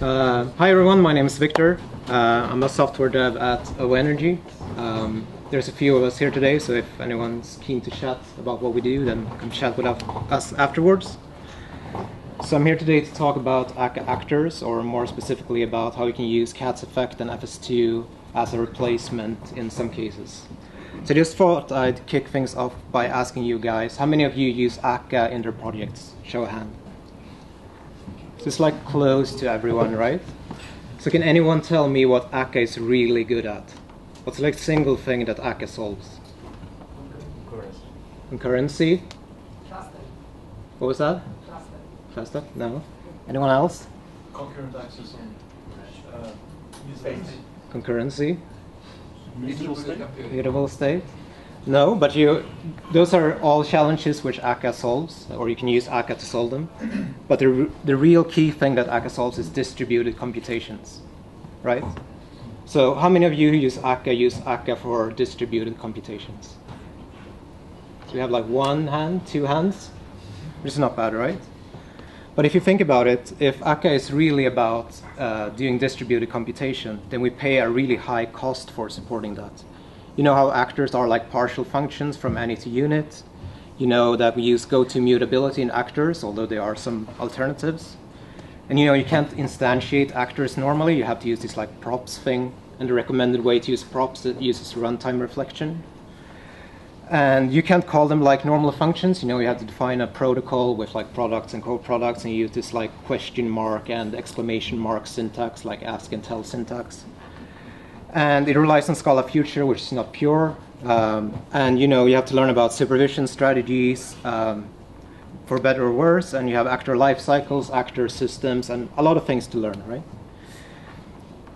Uh, hi everyone, my name is Viktor. Uh, I'm a software dev at OVO Energy. Um, there's a few of us here today, so if anyone's keen to chat about what we do, then come chat with us afterwards. So I'm here today to talk about actors, or more specifically about how you can use Cats Effect and FS2 as a replacement in some cases. So I just thought I'd kick things off by asking you guys, how many of you use Akka in their projects? Show a hand. So it's like close to everyone, right? So can anyone tell me what Akka is really good at? What's like single thing that Akka solves? Concurrency. Concurrency? Cluster. What was that? Cluster. Cluster? No. Anyone else? Concurrent access on uh, user Concurrency? Mutable state. Mutable state? No, but you, those are all challenges which Akka solves, or you can use Akka to solve them. But the, the real key thing that Akka solves is distributed computations, right? So how many of you who use Akka use Akka for distributed computations? So we have like one hand, two hands, which is not bad, right? But if you think about it, if Akka is really about uh, doing distributed computation, then we pay a really high cost for supporting that. You know how actors are like partial functions from any to unit. You know that we use go-to mutability in actors, although there are some alternatives. And you know you can't instantiate actors normally. You have to use this like props thing. And the recommended way to use props that uses runtime reflection. And you can't call them like normal functions. You know, you have to define a protocol with like products and co-products, and you use this like question mark and exclamation mark syntax, like ask and tell syntax. And it relies on Scala Future, which is not pure. Um, and you know, you have to learn about supervision strategies, um, for better or worse. And you have actor life cycles, actor systems, and a lot of things to learn, right?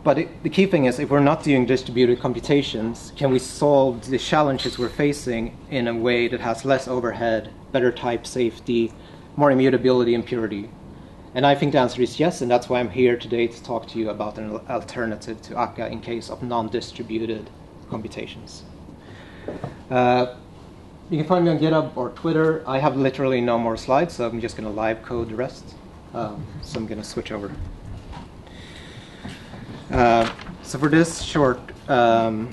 But it, the key thing is, if we're not doing distributed computations, can we solve the challenges we're facing in a way that has less overhead, better type safety, more immutability and purity? And I think the answer is yes, and that's why I'm here today to talk to you about an alternative to Akka in case of non-distributed computations. Uh, you can find me on GitHub or Twitter. I have literally no more slides, so I'm just going to live code the rest. Um, so I'm going to switch over. Uh, so for this short um,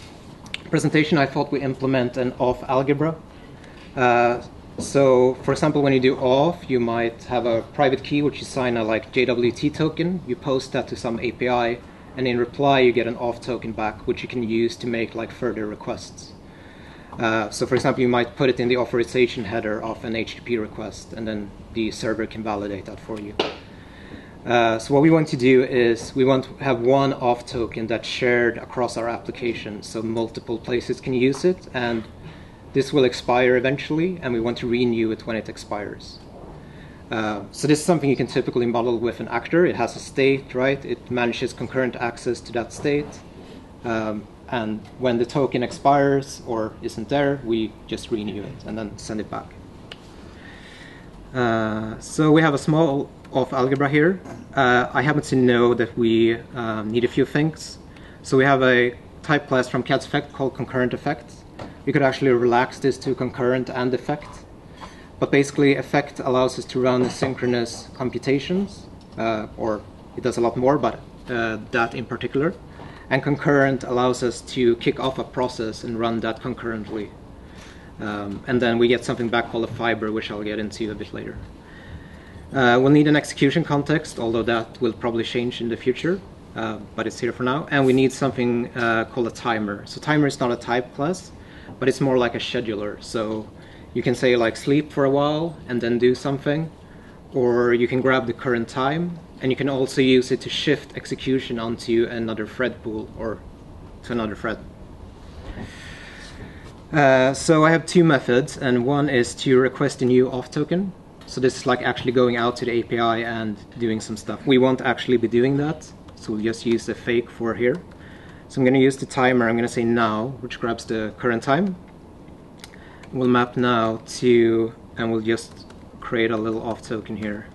presentation, I thought we implement an auth algebra. Uh, so, for example, when you do auth, you might have a private key which you sign a like JWT token. You post that to some API, and in reply, you get an auth token back, which you can use to make like further requests. Uh, so, for example, you might put it in the authorization header of an HTTP request, and then the server can validate that for you. Uh, so what we want to do is we want to have one auth token that's shared across our application so multiple places can use it and this will expire eventually and we want to renew it when it expires. Uh, so this is something you can typically model with an actor. It has a state, right? It manages concurrent access to that state. Um, and when the token expires or isn't there, we just renew it and then send it back. Uh, so we have a small auth algebra here. Uh, I happen to know that we um, need a few things. So we have a type class from Cats Effect called concurrent effect. We could actually relax this to concurrent and effect. But basically, effect allows us to run synchronous computations, uh, or it does a lot more, but uh, that in particular. And concurrent allows us to kick off a process and run that concurrently. Um, and then we get something back called a fiber, which I'll get into a bit later. Uh, we'll need an execution context, although that will probably change in the future, uh, but it's here for now. And we need something uh, called a timer. So timer is not a type class, but it's more like a scheduler. So you can say like sleep for a while and then do something, or you can grab the current time, and you can also use it to shift execution onto another thread pool or to another thread. Uh, so I have two methods, and one is to request a new auth token. So this is like actually going out to the API and doing some stuff. We won't actually be doing that, so we'll just use a fake for here. So I'm going to use the timer. I'm going to say now, which grabs the current time. We'll map now to, and we'll just create a little auth token here.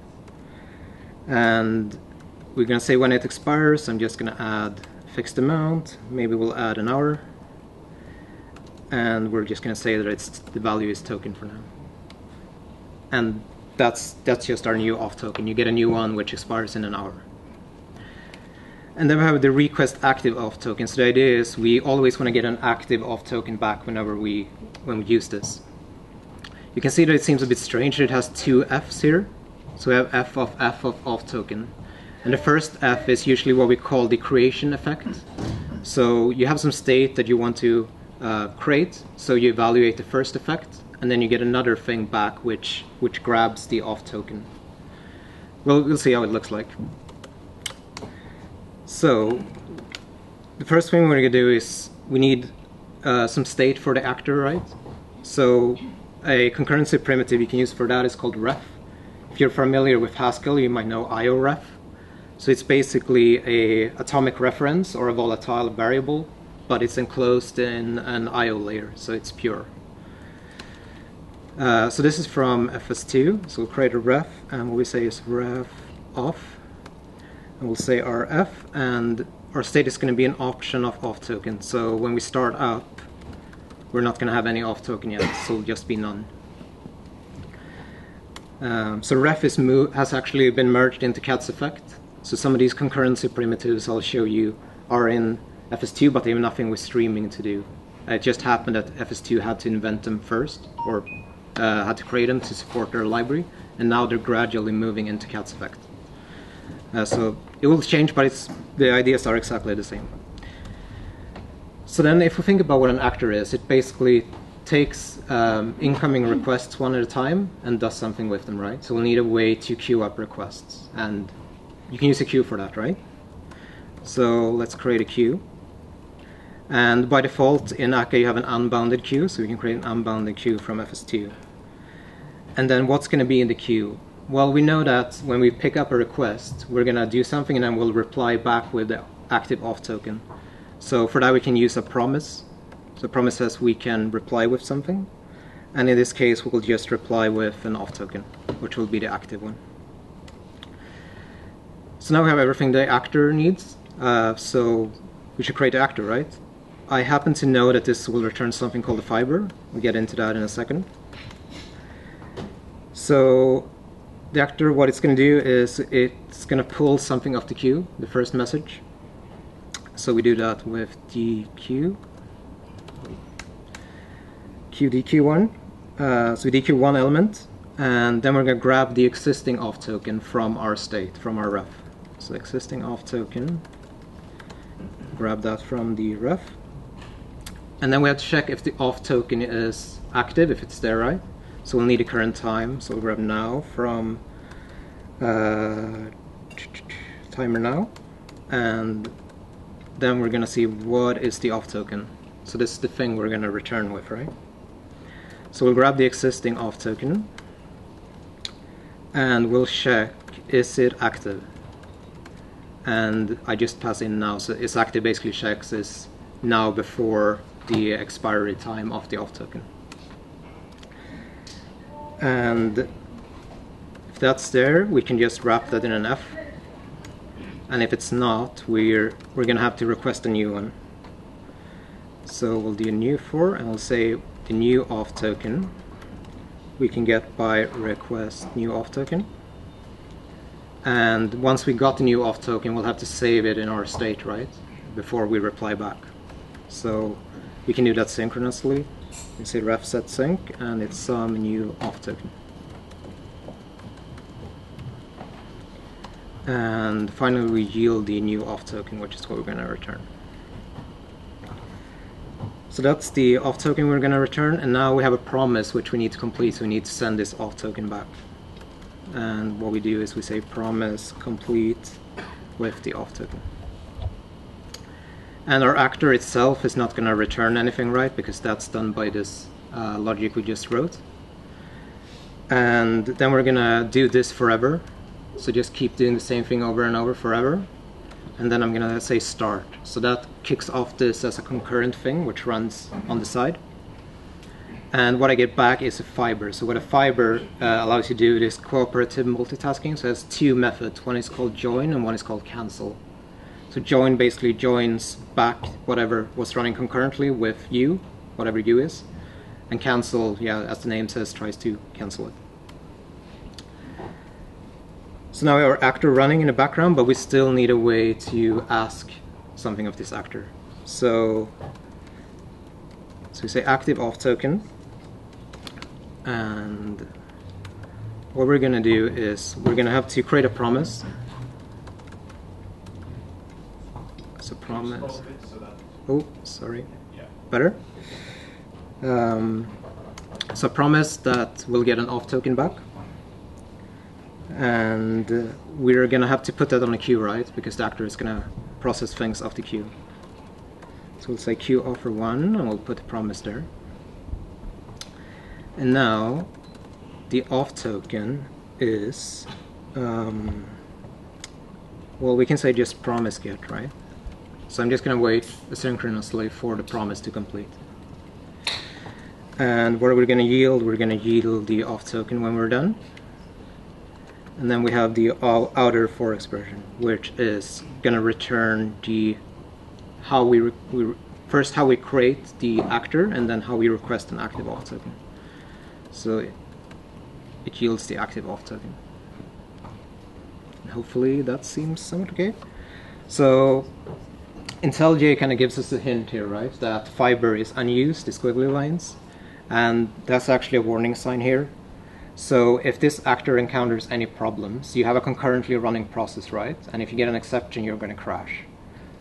And we're going to say when it expires. I'm just going to add fixed amount. Maybe we'll add an hour and we're just going to say that it's the value is token for now. And that's that's just our new auth token. You get a new one which expires in an hour. And then we have the request active auth token. So the idea is we always want to get an active auth token back whenever we when we use this. You can see that it seems a bit strange. It has two F's here. So we have F of F of auth token. And the first F is usually what we call the creation effect. So you have some state that you want to uh, create. So you evaluate the first effect, and then you get another thing back which which grabs the auth token. Well, we'll see how it looks like. So the first thing we're going to do is we need uh, some state for the actor, right? So a concurrency primitive you can use for that is called ref. If you're familiar with Haskell, you might know IORef. So it's basically a atomic reference or a volatile variable, but it's enclosed in an IO layer, so it's pure. Uh, so this is from FS2, so we'll create a ref, and what we say is ref off, and we'll say rf, and our state is going to be an option of auth token. So when we start up, we're not going to have any auth token yet, so it'll just be none. Um, so ref is has actually been merged into Cats effect. So some of these concurrency primitives I'll show you are in FS2, but they have nothing with streaming to do. It just happened that FS2 had to invent them first, or uh, had to create them to support their library, and now they're gradually moving into Cats effect. Uh, so it will change, but it's, the ideas are exactly the same. So then if we think about what an actor is, it basically takes um, incoming requests one at a time and does something with them, right? So we'll need a way to queue up requests. And you can use a queue for that, right? So let's create a queue. And by default, in Akka you have an unbounded queue, so we can create an unbounded queue from FS2. And then what's going to be in the queue? Well, we know that when we pick up a request, we're going to do something and then we'll reply back with the active auth token. So for that we can use a promise. So promise says we can reply with something. And in this case we'll just reply with an auth token, which will be the active one. So now we have everything the actor needs. Uh, so we should create the actor, right? I happen to know that this will return something called a fiber. We'll get into that in a second. So the actor, what it's going to do is it's going to pull something off the queue, the first message. So we do that with dequeue, qdq1. Uh, so we dequeue one element, and then we're going to grab the existing auth token from our state, from our ref. So existing auth token, grab that from the ref. And then we have to check if the auth token is active, if it's there, right? So we'll need a current time. So we'll grab now from uh, timer now. And then we're going to see what is the auth token. So this is the thing we're going to return with, right? So we'll grab the existing auth token. And we'll check, is it active? And I just pass in now. So it's active basically checks is now before the expiry time of the auth token. And if that's there, we can just wrap that in an F. And if it's not, we're, we're to have to request a new one. So we'll do a new for, and we'll say the new auth token we can get by request new auth token. And once we got the new auth token, we'll have to save it in our state, right? Before we reply back. So we can do that synchronously. You say ref set sync, and it's some new auth token. And finally we yield the new auth token, which is what we're going to return. So that's the auth token we're going to return, and now we have a promise which we need to complete, so we need to send this auth token back. And what we do is we say promise complete with the auth token. And our actor itself is not going to return anything, right? Because that's done by this uh, logic we just wrote. And then we're going to do this forever. So just keep doing the same thing over and over forever. And then I'm going to say start. So that kicks off this as a concurrent thing, which runs on the side. And what I get back is a fiber. So what a fiber uh, allows you to do is cooperative multitasking. So it has two methods. One is called join and one is called cancel. So join basically joins back whatever was running concurrently with you, whatever you is. And cancel, yeah, as the name says, tries to cancel it. So now we have our actor running in the background, but we still need a way to ask something of this actor. So, so we say active auth token, and what we're going to do is we're going to have to create a promise. So promise. Oh, sorry. yeah. Better. Um, so promise that we'll get an auth token back. And uh, we're gonna have to put that on a queue, right? Because the actor is gonna process things off the queue. So we'll say queue offer one, and we'll put the promise there. And now, the auth token is, um, well, we can say just promise get, right? So I'm just going to wait asynchronously for the promise to complete. And what are we going to yield? We're going to yield the auth token when we're done. And then we have the ou- outer for expression, which is going to return the how we, we first how we create the actor and then how we request an active auth token. So it, it yields the active auth token. And hopefully that seems somewhat okay. So IntelliJ kind of gives us a hint here, right? That fiber is unused, the squiggly lines, and that's actually a warning sign here. So if this actor encounters any problems, you have a concurrently running process, right? And if you get an exception, you're going to crash.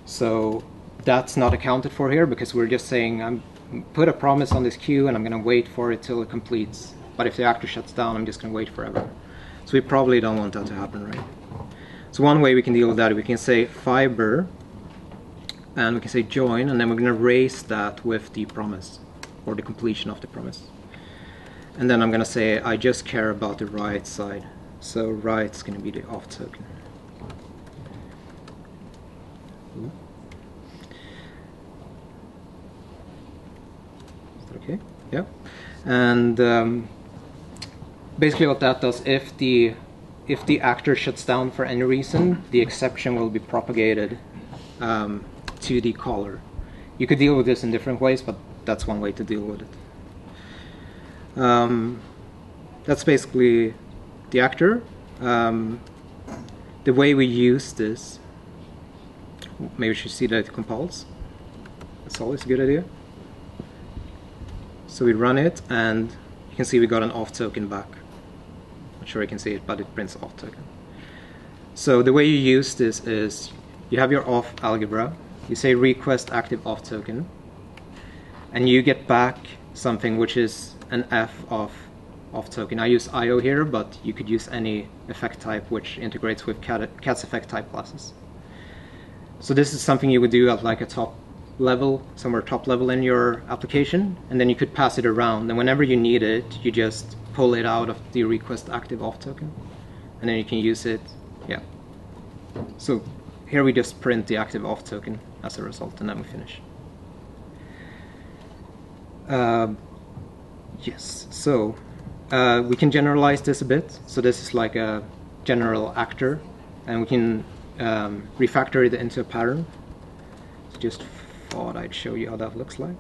So that's not accounted for here because we're just saying I'm put a promise on this queue and I'm going to wait for it till it completes. But if the actor shuts down, I'm just going to wait forever. So we probably don't want that to happen, right? So one way we can deal with that, we can say fiber and we can say join and then we're going to race that with the promise or the completion of the promise. And then I'm going to say I just care about the right side. So right is going to be the auth token. Okay? Yeah. And um, basically what that does if the if the actor shuts down for any reason the exception will be propagated um, to the color. You could deal with this in different ways, but that's one way to deal with it. Um, that's basically the actor. Um, the way we use this, maybe we should see that it compiles. That's always a good idea. So we run it, and you can see we got an auth token back. Not sure you can see it, but it prints auth token. So the way you use this is you have your auth algebra, you say request active auth token, and you get back something which is an F of auth token. I use IO here, but you could use any effect type which integrates with cat, Cats Effect type classes. So this is something you would do at like a top level, somewhere top level in your application, and then you could pass it around. And whenever you need it, you just pull it out of the request active auth token, and then you can use it. Yeah. So here we just print the active auth token as a result, and then we finish. Uh, yes, so uh, we can generalize this a bit. So this is like a general actor, and we can um, refactor it into a pattern. Just thought I'd show you how that looks like.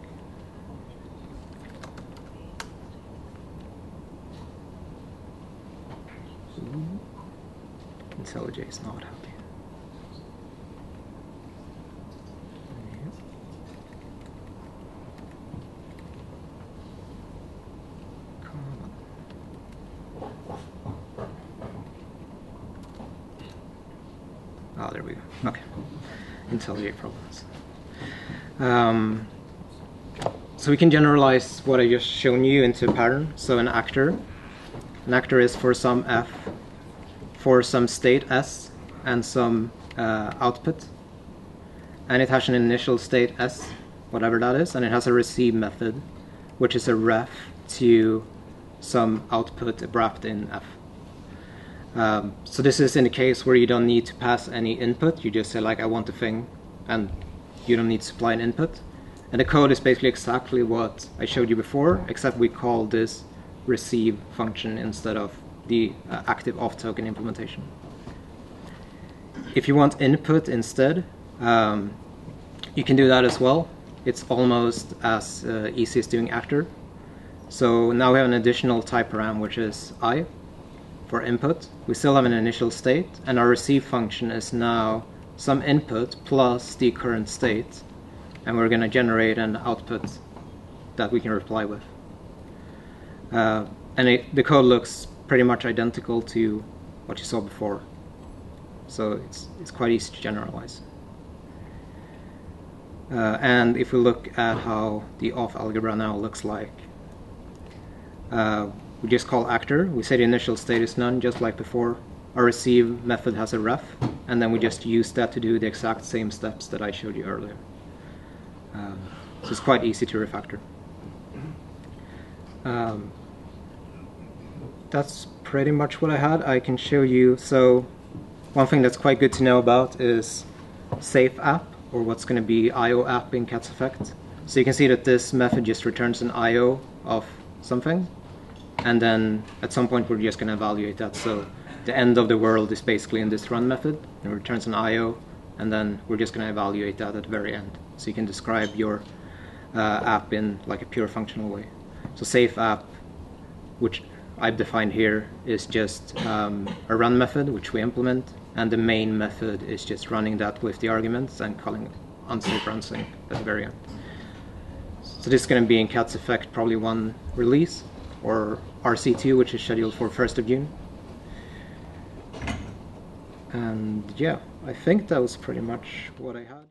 IntelliJ is not happy. Yep. Come on. Ah, there we go. Okay. IntelliJ problems. Um, so we can generalize what I just shown you into a pattern. So an actor, an actor is for some f, for some state s, and some uh, output, and it has an initial state s, whatever that is, and it has a receive method, which is a ref to some output wrapped in f. Um, so this is in the case where you don't need to pass any input. You just say like I want a thing, and you don't need to supply an input. And the code is basically exactly what I showed you before, except we call this receive function instead of the uh, active auth token implementation. If you want input instead, um, you can do that as well. It's almost as uh, easy as doing after. So now we have an additional type param, which is i. for input. We still have an initial state, and our receive function is now some input plus the current state, and we're going to generate an output that we can reply with. Uh, and it, the code looks pretty much identical to what you saw before. So it's, it's quite easy to generalize. Uh, and if we look at how the auth algebra now looks like, uh, we just call actor. We the initial state is none, just like before. Our receive method has a ref, and then we just use that to do the exact same steps that I showed you earlier. Um, so it's quite easy to refactor. Um, that's pretty much what I had. I can show you. So one thing that's quite good to know about is safe app, or what's going to be IO app in Cats Effect. So you can see that this method just returns an IO of something, and then at some point we're just going to evaluate that. So the end of the world is basically in this run method, it returns an IO, and then we're just going to evaluate that at the very end. So you can describe your uh, app in like a pure functional way. So safe app, which I've defined here, is just um, a run method which we implement, and the main method is just running that with the arguments and calling unsafe runsync at the very end. So this is going to be in Cats Effect probably one release, or RC2, which is scheduled for 1st of June. And yeah, I think that was pretty much what I had.